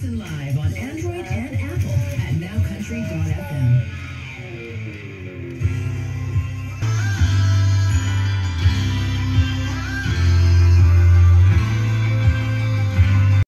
Jackson live on